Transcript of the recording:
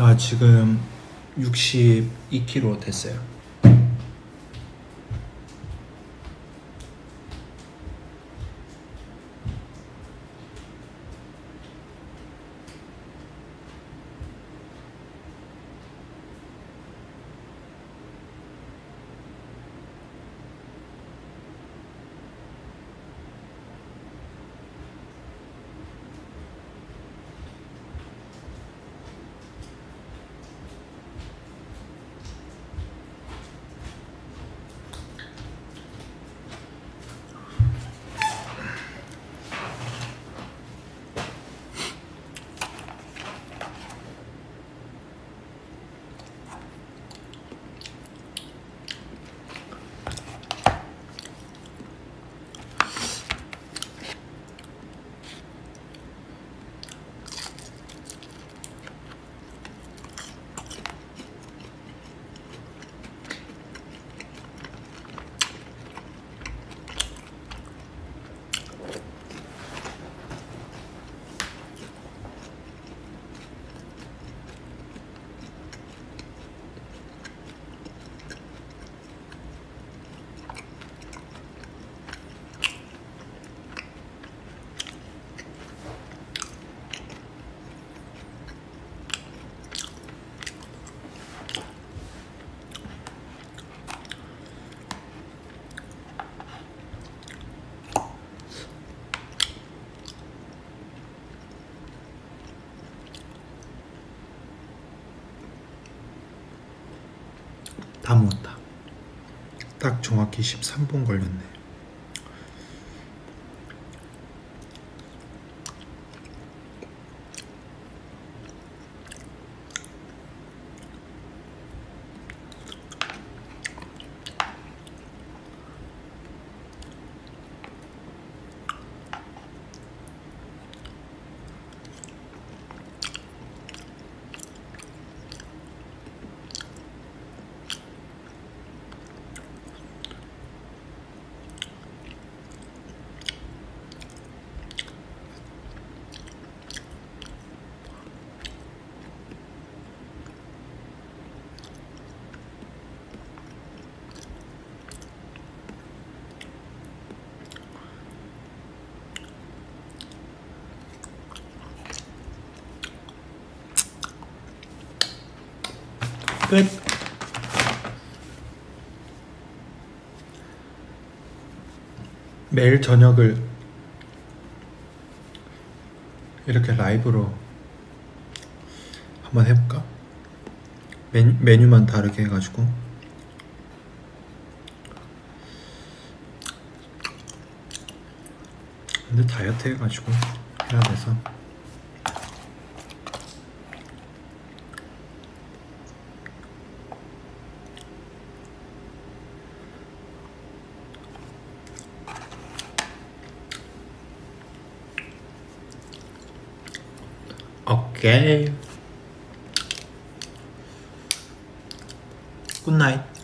나 지금 62kg 됐어요. 다 먹었다. 딱 정확히 13분 걸렸네. 끝. 매일 저녁을 이렇게 라이브로 한번 해볼까? 메, 메뉴만 다르게 해가지고 근데 다이어트 해가지고 해야 돼서 Okay. Good night.